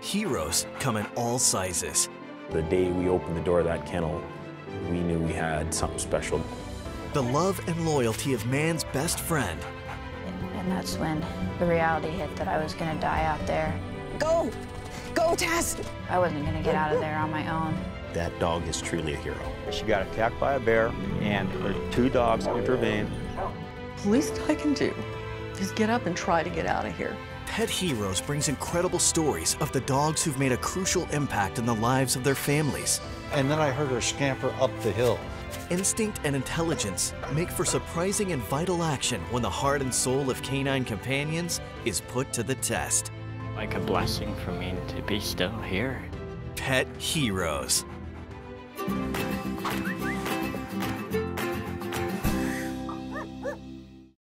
Heroes come in all sizes. The day we opened the door of that kennel, we knew we had something special. The love and loyalty of man's best friend. And that's when the reality hit that I was going to die out there. Go! Go, Tess! I wasn't going to get out of there on my own. That dog is truly a hero. She got attacked by a bear, and her two dogs intervened. The least I can do is get up and try to get out of here. Pet Heroes brings incredible stories of the dogs who've made a crucial impact in the lives of their families. And then I heard her scamper up the hill. Instinct and intelligence make for surprising and vital action when the heart and soul of canine companions is put to the test. Like a blessing for me to be still here. Pet Heroes. Thank you.